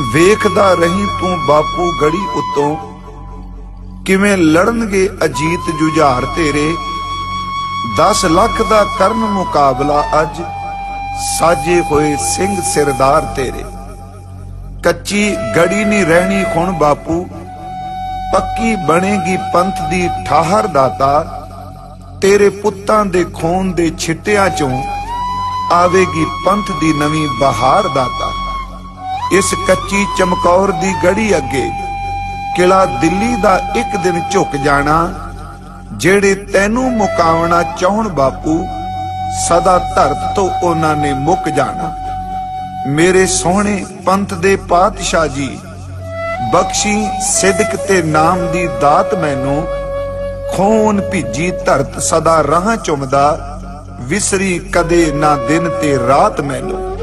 ਵੇਖਦਾ ਰਹੀ ਤੂੰ ਬਾਪੂ ਗੜੀ ਉਤੋਂ। ਕਿਵੇਂ ਲੜਨਗੇ ਅਜੀਤ ਜੁਝਾਰ ਤੇਰੇ? 10 ਲੱਖ ਦਾ ਕਰਨ ਮੁਕਾਬਲਾ ਅੱਜ, ਸਾਜੇ ਹੋਏ ਸਿੰਘ ਸਿਰਦਾਰ ਤੇਰੇ। ਕੱਚੀ ਗੜੀ ਨਹੀਂ ਰਹਿਣੀ ਹੁਣ ਬਾਪੂ, ਪੱਕੀ ਬਣੇਗੀ ਪੰਥ ਦੀ ਠਾਹਰ ਦਾਤਾ। ਤੇਰੇ ਪੁੱਤਾਂ ਦੇ ਖੂਨ ਦੇ ਛਿੱਟਿਆਂ ਚੋਂ ਆਵੇਗੀ ਪੰਥ ਦੀ ਨਵੀਂ ਬਹਾਰ ਦਾਤਾ। ਇਸ ਕੱਚੀ ਚਮਕੌਰ ਦੀ ਗੜੀ ਅੱਗੇ ਕਿਲਾ ਦਿੱਲੀ ਦਾ ਇੱਕ ਦਿਨ ਝੁਕ ਜਾਣਾ, ਜਿਹੜੇ ਤੈਨੂੰ ਮੁਕਾਵਣਾ ਚਾਹਣ ਬਾਪੂ, ਸਦਾ ਧਰਤ ਤੋਂ ਉਹਨਾਂ ਨੇ ਮੁੱਕ ਜਾਣਾ। ਮੇਰੇ ਸੋਹਣੇ ਪੰਥ ਦੇ ਪਾਤਸ਼ਾਹ ਜੀ, ਬਖਸ਼ੀ ਸਿਦਕ ਤੇ ਨਾਮ ਦੀ ਦਾਤ ਮੈਨੂੰ, ਖੂਨ ਭਿੱਜੀ ਧਰਤ ਸਦਾ ਰਾਹ ਚੁੰਮਦਾ, ਵਿਸਰੀ ਕਦੇ ਨਾ ਦਿਨ ਤੇ ਰਾਤ ਮੈਨੂੰ।